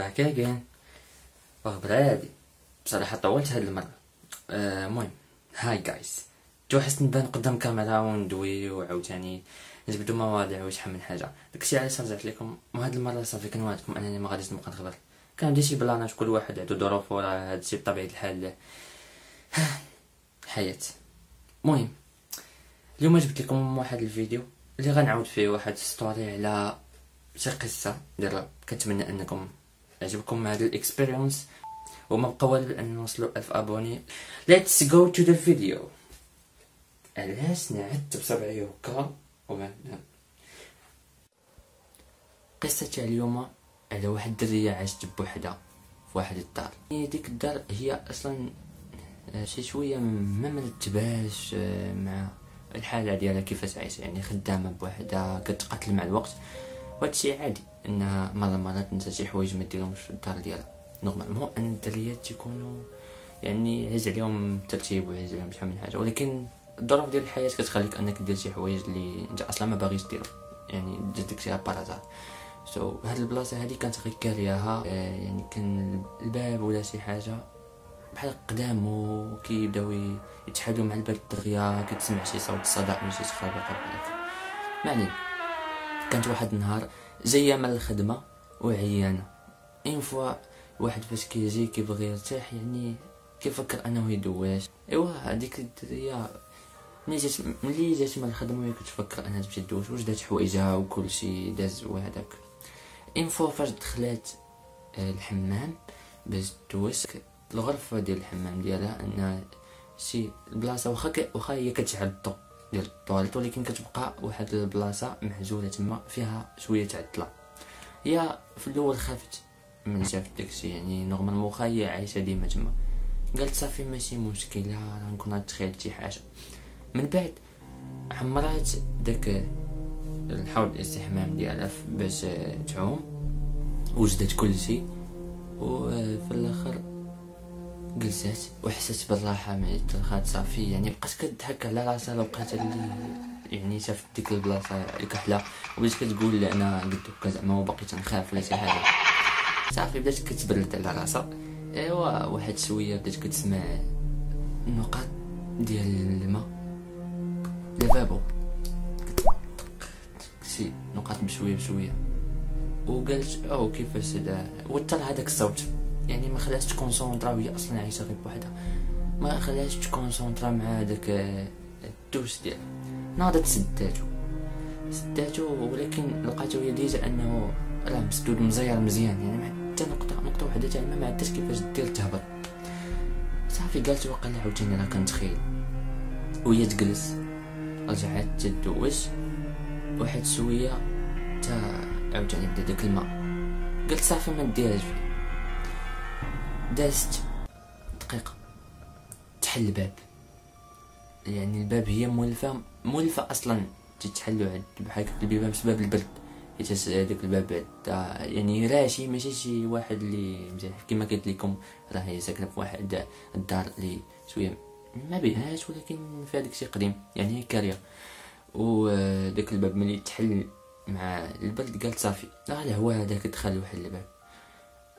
باك اجين أخبار عادي بصراحة طولت هاد المرة. آه، المهم هاي جايز جو حس نبان قدام كاميرا وندوي وعاوتاني. نجبدو مواضيع وشحال من حاجة. داكشي علاش رجعت لكم؟ وهاد المرة صافي كنوعدكم أنني ما غاديش نبقى نخبر. كان عندي شي بلانات كل واحد عندو ظروفو راه هادشي بطبيعة الحال. حياة. المهم اليوم جبت لكم واحد الفيديو اللي غنعاود فيه واحد ستوري على شي قصة. ديال كنتمنى أنكم يعجبكم هذا الاكسبيرينس وما بقى والو نوصلوا ألف أبوني. Let's go to the video. علاش نعدت بسبعي هكا قصة اليوم على واحد الدرية عاشت بوحدها في واحد الدار. ديك الدار هي أصلا آه، شي شوية ما مرتباش آه، مع الحالة ديالها كيفاش عايشة. يعني خدامة بوحدها كتقاتل مع الوقت. وهادشي عادي انها مرة مرات انت شي حوايج ما ديرهمش في الدار ديالها normal هو أن الدريات تيكونوا يعني عز عليهم الترتيب وعز عليهم شحال من حاجة. ولكن الظروف ديال الحياة كتخليك أنك دير شي حوايج اللي أنت أصلا ما باغيش دير يعني جاتك شي par hasard so so, هاد البلاصة هادي كانت غير كارياها آه يعني كان الباب ولا شي حاجة بحال قدام وكيبداو يتحادوا مع الباب دغيا كتسمع شي صوت صدى من شي بحال ما علينا. كانت واحد النهار جاية من الخدمة وعيانة. اين فوا واحد فاش كيجي كيبغي يرتاح يعني كيفكر أنه يدواش إيوا هذيك الدرية. ملي جات ملي جات من الخدمة وهي كتفكر أنها تمشي تدوش وجدات حوايجها وكل شيء داز وهذاك une fois فاش دخلات آه، الحمام باش تدوش الغرفة ديال الحمام ديالها أنها شي البلاصه واخا واخا هي الضو ديال الطواليت ولكن كتبقى واحد البلاصة محجوله تما فيها شوية تاع الظلام هي في الأول خافت من شافت داكشي يعني normalement واخا هي عايشة ديما تما. قالت صافي ماشي مشكلة راه نكون غتخيل شي حاجة. من بعد عمرات داك الحوض الاستحمام ديالها باش تعوم وجدت كل شيء وفي الآخر جلسات وحسيت بالراحة ملي ترخات صافي. يعني بقات كضحك على راسها اللي يعني شافت ديك البلاصة الكحلة وبدات كتقول أنا قلت هكا زعما وبقيت نخاف ولا شي حاجة. صافي بدات كتبرد على راسها. أيوا واحد شوية بدات كتسمع النقاط ديال الماء. lavabo. شي نقاط بشوية بشوية. وقالت أو كيفاش هذا؟ وتر هذاك الصوت. يعني ما خلاهاش تconcentra وهي أصلا عايشة غير بوحدها ما خلاهاش تconcentra مع هذاك الدوس ديالها. ناضت سداتو سداتو ولكن لقاتو هي déjà أنه راه مسدود مزير مزيان. يعني حتى نقطة نقطة وحدة تاع ما عرفتش كيفاش دير تهبط. صافي قالت وقال عاوتاني راه كنتخيل. وهي تجلس. رجعت تدوش واحد شوية تا عاوتاني بدا داك الماء. قلت صافي ما ديرهاش فيه دازت. دقيقة تحل الباب. يعني الباب هي مولفة. مولفة أصلا تتحلو عند بحال البيبان بسبب البرد. حيت هذاك الباب يعني راشي ماشي شي واحد اللي مزيان. كما قلت لكم راه هي ساكنة في واحد الدار اللي شوية ما بيناش ولكن في هذاك الشيء قديم. يعني هي كاريه وداك الباب ملي تحل مع البرد قالت صافي. لا الهواء هذاك دخل وحل الباب.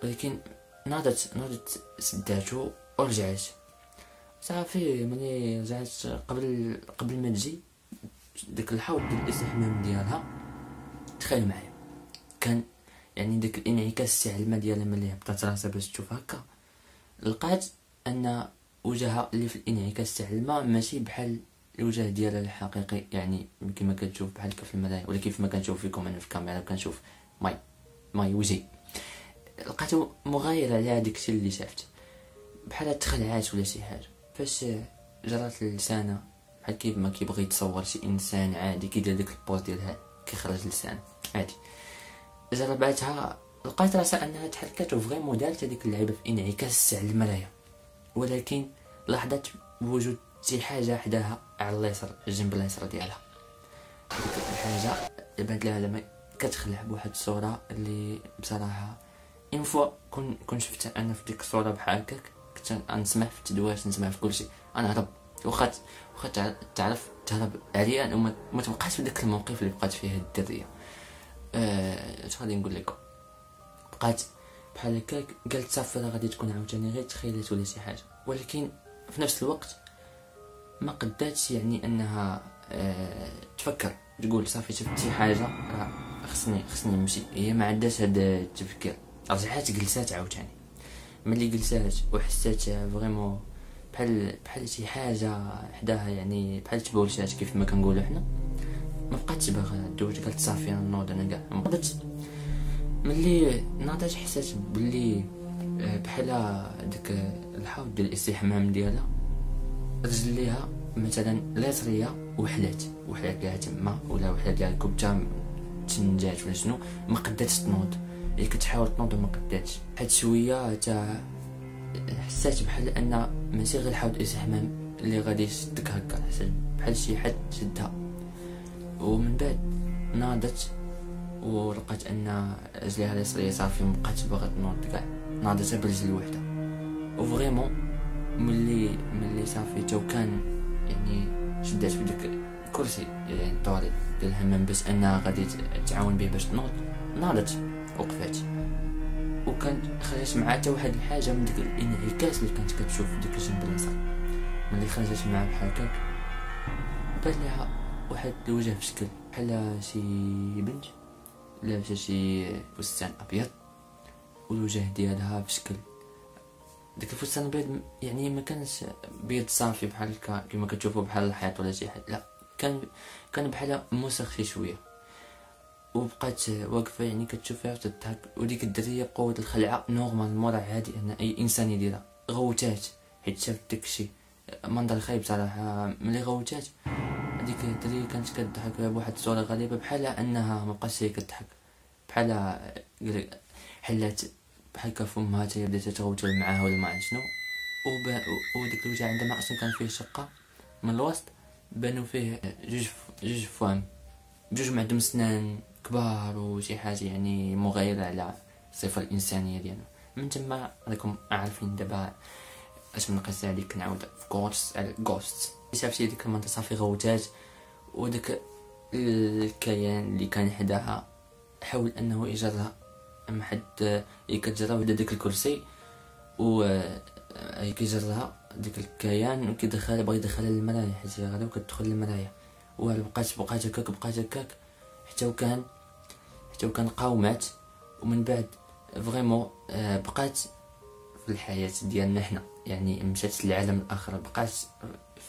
ولكن ناضت ناضت سداتو ورجعت. صافي ملي رجعت قبل قبل ما تجي داك الحوض ديال الاستحمام ديالها تخيل معايا. كان يعني داك الانعكاس تاع الماء ديالها ملي هبطات راسها باش تشوف هكا لقات أن وجهها اللي في الانعكاس تاع الماء ماشي بحال الوجه ديالها الحقيقي. يعني كما كتشوف بحال في المرايا ولا كيف ما كنشوف فيكم أنا في الكاميرا كنشوف même même وجهي. لقيتو مغاير على هذاك الشيء اللي شافت. بحال تخلعات ولا شي حاجة. فاش جرات لسانه بحال كيف ما كيبغي يتصور شي إنسان عادي كيدير ديك ال pose ديال كيخرج لسانه عادي. جرباتها لقيت راسها أنها تحركات و vraiment دارت هذيك اللعيبة في انعكاس تاع المرايا. ولكن لاحظت بوجود شي حاجة حداها على اليسار الجنب اليسار ديالها. ديك الحاجة بانت لها لما كتخلع بواحد الصورة اللي بصراحة une fois كون كون شفتها أنا في ديك الصورة بحال هكاك كنت نسمع في التدواش نسمع في كلشي أنا هرب واخا واخا تعرف تهرب عليا وما ما تبقاش في داك الموقف اللي بقات فيه الدرية. اش غادي نقول لكم؟ بقات بحال هكاك قالت صافي راه غادي تكون عاوتاني غير تخيلات ولا شي حاجة. ولكن في نفس الوقت ما قداتش يعني أنها آه تفكر. تقول صافي شفت شي حاجة راه خصني خصني نمشي. هي ما عندهاش هذا التفكير. رجعات جلسات عاوتاني. ملي جلسات وحسات فريمون بحال بحال شي حاجة حداها يعني بحال تبولشات كيف ما كنقولوا حنا. ما بقاتش باغا دوز قالت صافي نوض أنا كاع. نوضت ملي ناضت حسات بلي آه، بحال داك الحوض ديال الاستحمام ديالها رجليها مثلا ليطريه وحلات. وحلات ليها تما ولا وحلات ليها الكبتة. تنجات ولا شنو ما قداتش تنوض. هي كتحاول تنوض وما قداتش حد شوية تا حسات بحال أن ماشي غير الحوض الاستحمام اللي غادي يشدك هكا حسيت بحال شي حد شدها. ومن بعد ناضت ولقات أن رجليها اليسرية صافي مبقاتش باغا تنوض كاع. ناضتها برجل وحده و vraiment ملي ملي صافي tout كان يعني شدات في الكرسي يعني الطواليت ديال الحمام باش انها غادي تعاون به باش تنوض ناضت وقفات. وكانت خرجت معها حتى واحد الحاجة من ديك الانعكاس اللي كانت كتشوف في ديك الجنب اليسار. ملي خرجت معها بحال هكاك بان ليها واحد الوجه في شكل بحال شي بنت لابسه شي فستان أبيض والوجه ديالها بشكل داك الفستان البيض يعني ما كانش بيض صافي بحال كيما كتشوفوا بحال الحيط ولا شي حاجة لا. كان كان بحال موسخ شي شوية. وبقات واقفة يعني كتشوفها وتضحك. وديك الدريه بقوه الخلعة. نورمال مورا عادي أن أي إنسان يديرها. غوتات. حيت شافت داكشي منظر خايب صراحة. ملي غوتات هذيك الدريه كانت كضحك بواحد الصورة غريبة. بحال أنها مبقاش هي كضحك بحال حلات بحال فمها تاهي بدات تغوت معاها ولا ما عرفت شنو. وديك الوجه عندما أصلا كان فيه شقة من الوسط. بانوا فيه جوج جوج فوام جوج معدهم سنان كبار وشي حاجة يعني مغايره على الصفة الإنسانية ديالنا. من تما راكم عارفين دابا اش من قصه هذيك نعاود في كورس على غوست شي ديك المنطقة صافي غوتات وداك الكيان اللي كان حداها حاول انه يجرها. أما حد كتجرها وحدة ديك الكرسي و هي كيجرها ديك الكيان وكيدخلها بغا يدخلها للمرايا حيت هي غادا وكتدخل للمرايا بقات بقات هكاك بقات هكاك حتى وكان حتى وكان قاومات. ومن بعد فريمون آه، بقات في الحياة ديالنا حنا. يعني مشات للعالم الآخر. بقات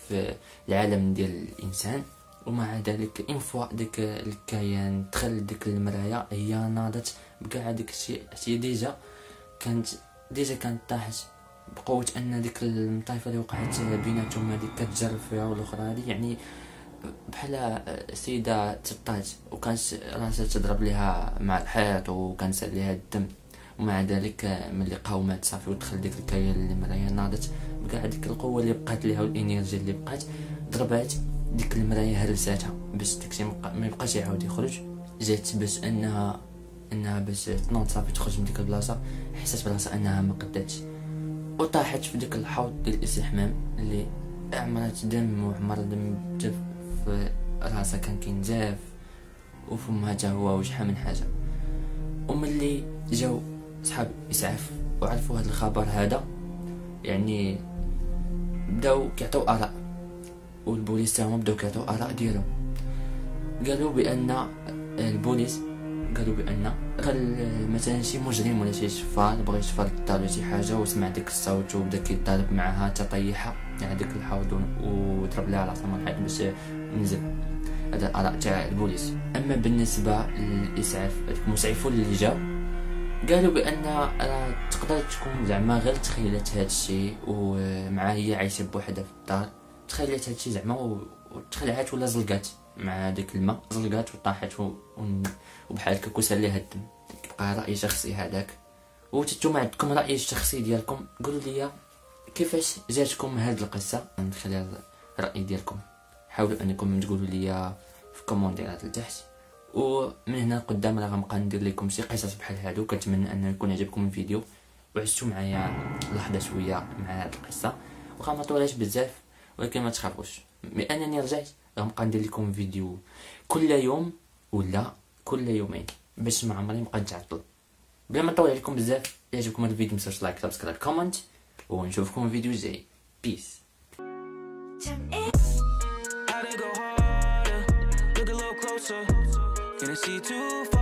في العالم ديال الإنسان. ومع ذلك une fois ديك الكيان دخل ديك المرايا هي ناضت بكاع ديك الشيء. هي déjà كانت déjà كانت طاحت. بقوة أن ديك المطايفة اللي وقعت بيناتهم هذيك كتجر فيها والاخرى هذه يعني بحال سيدة تطات وكانت راسها تضرب ليها مع الحيط وكان سأل ليها الدم. ومع ذلك ملي قاومات صافي ودخل ديك الكاية اللي مرايا ناضت. بكاع ديك القوة اللي بقات ليها والإنرجي اللي بقات ضربات ديك المرايا هرساتها باش داكشي ما يبقاش يعاود يخرج جات باش انها أنها باش تنوض صافي تخرج من ديك البلاصة حسات براسها أنها ما وطاحت في ديك الحوض ديال الاستحمام اللي عمرت دم وعمر دم جف في راسها كان كينجاف وفمها تا هو وشحال من حاجة. وملي جاو صحاب إسعاف وعرفوا هذا الخبر هذا يعني بداو كيعطيو آراء والبوليس تاعهم بداو كيعطيو آراء ديالهم. قالوا بأن البوليس قالوا بأن قال مثلا شي مجرم ولا شي شفار بغى يشفر الدار ولا شي حاجة وسمع داك الصوت وبدا كيطالب معاها تطيحها يعني داك الحوض وضرب لها راسها من الحيط باش نزل هذا الاراء تاع البوليس. أما بالنسبة للإسعاف المسعفون اللي جاو قالوا بأن راه تقدر تكون زعما غير تخيلت هذا الشيء ومع هي عايشة بوحدها في الدار تخيلت هادشي زعما وتخلعات ولا زلقات. مع داك الماء زلقات وطاحت وبحال هكا كوسال ليها الدم كيبقى رأي شخصي هذاك. وأنتم عندكم رأي الشخصي ديالكم قولوا لي كيفاش جاتكم هاد القصة؟ من خلال الراي ديالكم. حاولوا أنكم تقولوا لي في commentaire ات لتحت ومن هنا قدام راه غنبقى ندير لكم شي قصص بحال هادو. كنتمنى أن يكون عجبكم الفيديو. وعشتوا معايا لحظة شوية مع هاد القصة. وخا ما طولهاش بزاف ولكن ما تخافوش. mais أنني رجعت غنبقى ندير لكم فيديو كل يوم ولا كل يومين باش ما عمري نبقى نتعطل بلا ما نطول عليكم بزاف يعجبكم هذا الفيديو متنساوش like subscribe comment ونشوفكم في فيديو جاي بيس How to go harder, look a little closer. Can I see too far?